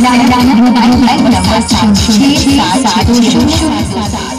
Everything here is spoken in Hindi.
मोबाइल नंबर सात छः सात शून्य शून्य सात